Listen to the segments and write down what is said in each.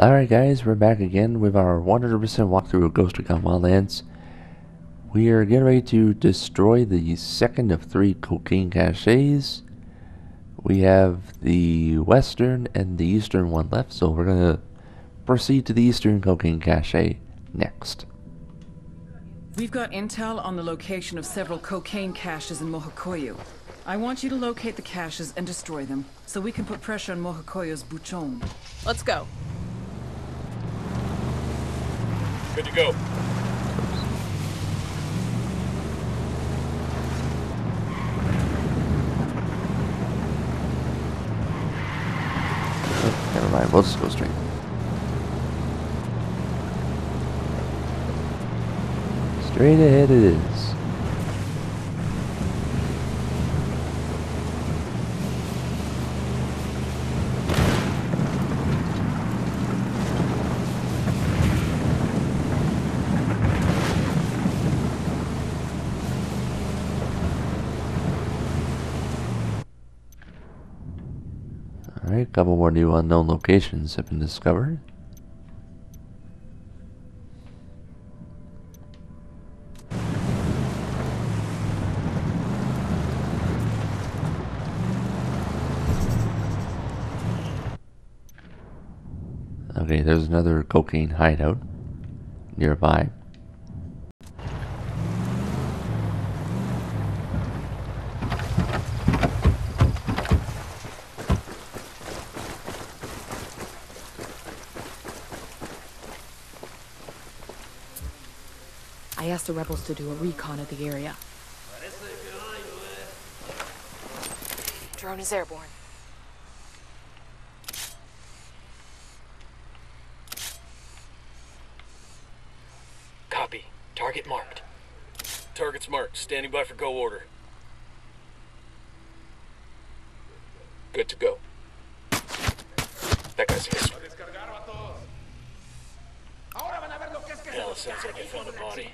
Alright guys, we're back again with our 100% walkthrough of Ghost Recon Wildlands. We are getting ready to destroy the second of three cocaine caches. We have the western and the eastern one left, so we're going to proceed to the eastern cocaine cache next. We've got intel on the location of several cocaine caches in Mojocoyo. I want you to locate the caches and destroy them, so we can put pressure on Mojocoyo's Buchon. Let's go. Good to go. Never mind, we'll just go straight. Straight ahead it is. Alright, a couple more new unknown locations have been discovered. Okay, there's another cocaine hideout nearby. I asked the rebels to do a recon of the area. Drone is airborne. Copy. Target marked. Target's marked. Standing by for go order. Good to go. That guy's hit. Sounds like I found a body.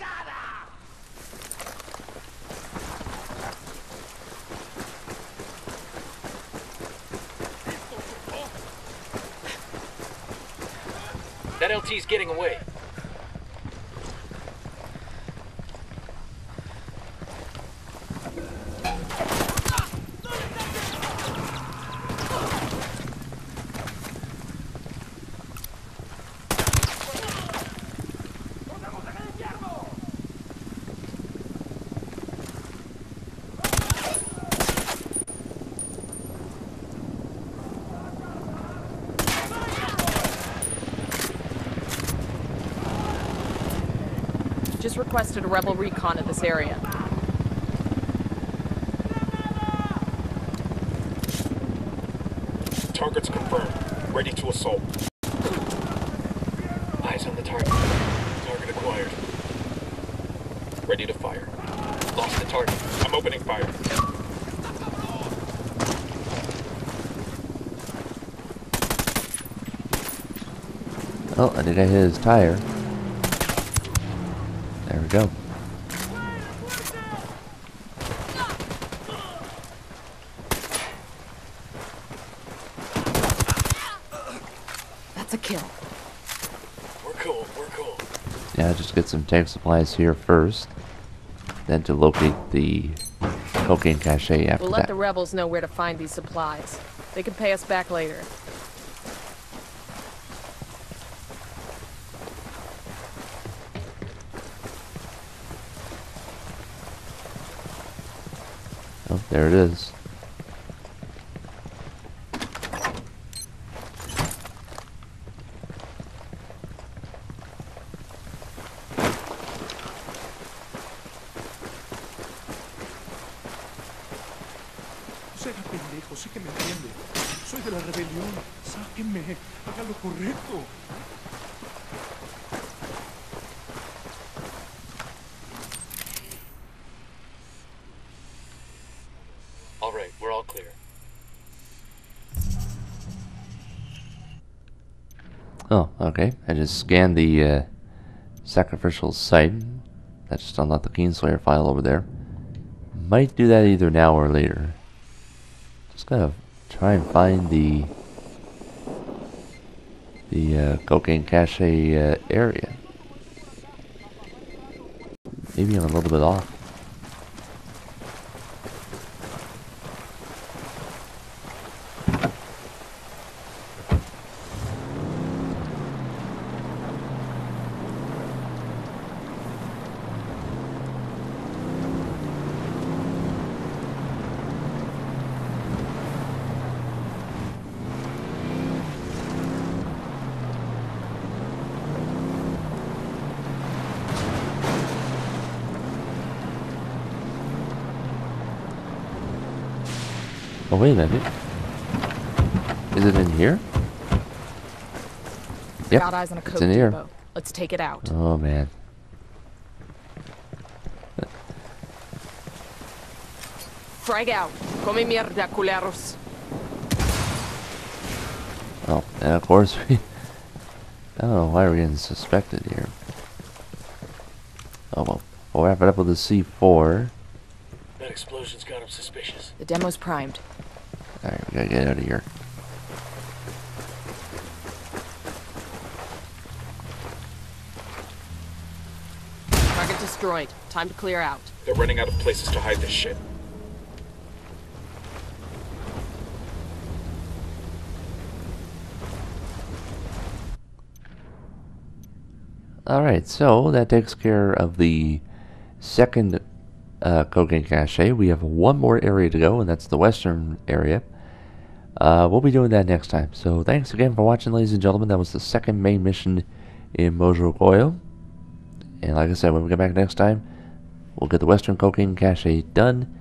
That LT's getting away. Just requested a rebel recon of this area. Target's confirmed. Ready to assault. Eyes on the target. Target acquired. Ready to fire. Lost the target. I'm opening fire. Oh, I think I hit his tire. There we go. That's a kill. We're cool. We're cool. Yeah, just get some tank supplies here first. Then to locate the cocaine cache after We'll let that. the rebels know where to find these supplies. They can pay us back later. There it is. Sé que me entiende. Soy de la rebelión. Sáquenme. Haga lo correcto. Right, we're all clear. Oh, okay. I just scanned the uh, sacrificial site. That just unlocked the Kingslayer file over there. Might do that either now or later. Just gotta try and find the the uh, cocaine cache uh, area. Maybe I'm a little bit off. Oh, wait a minute. Is it in here? Yep, Got eyes on a it's in here. depot. Let's take it out. Oh, man. Frag out. Come mierda, culeros. Oh, and of course we... I don't know why we're getting suspected here. Oh well, we'll wrap it up with a C4. That explosion's got him suspicious. The demo's primed. Alright, we gotta get out of here. Target destroyed. Time to clear out. They're running out of places to hide this shit. Alright, so that takes care of the second uh, cocaine cache. We have one more area to go, and that's the western area. Uh, we'll be doing that next time. So thanks again for watching, ladies and gentlemen. That was the second main mission in Mojocoyo. And like I said, when we get back next time, we'll get the western cocaine cache done.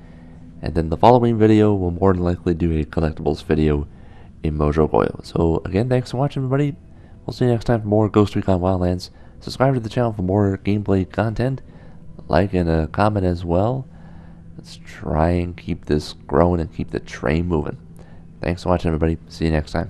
And then the following video we'll more than likely do a collectibles video in Mojocoyo. So again, thanks for watching, everybody. We'll see you next time for more Ghost Recon Wildlands. Subscribe to the channel for more gameplay content. Like and a comment as well. Let's try and keep this growing and keep the train moving. Thanks for watching, everybody. See you next time.